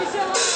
一千万